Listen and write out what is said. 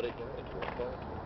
put it here into account.